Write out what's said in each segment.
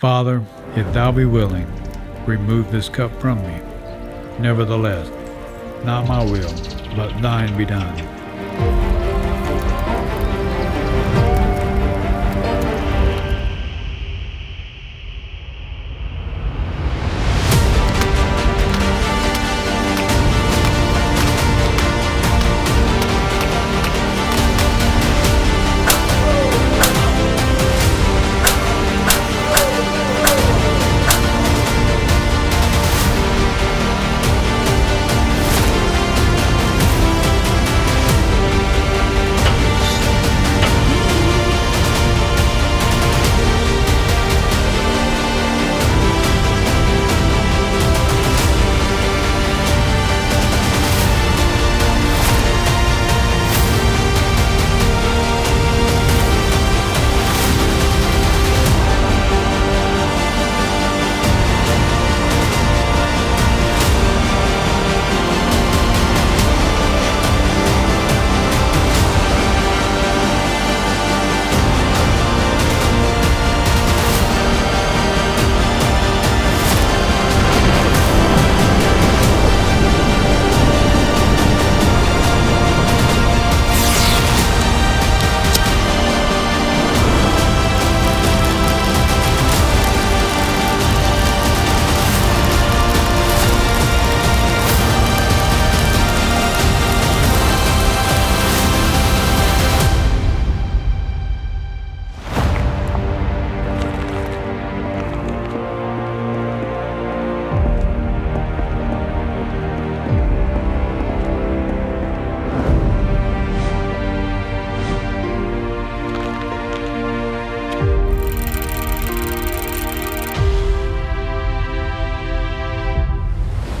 Father, if thou be willing, remove this cup from me. Nevertheless, not my will, but thine be done.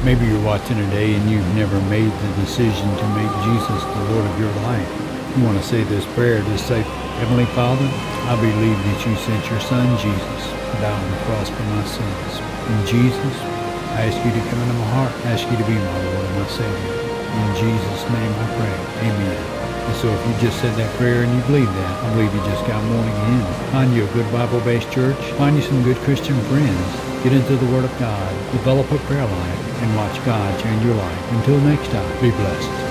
Maybe you're watching today and you've never made the decision to make Jesus the Lord of your life. You want to say this prayer, just say, Heavenly Father, I believe that you sent your son Jesus to die on the cross for my sins. And Jesus, I ask you to come into my heart, I ask you to be my Lord and my Savior. In Jesus' name I pray. Amen. And so if you just said that prayer and you believe that, I believe you just got born again. Find you a good Bible-based church. Find you some good Christian friends. Get into the Word of God. Develop a prayer life and watch God change your life. Until next time, be blessed.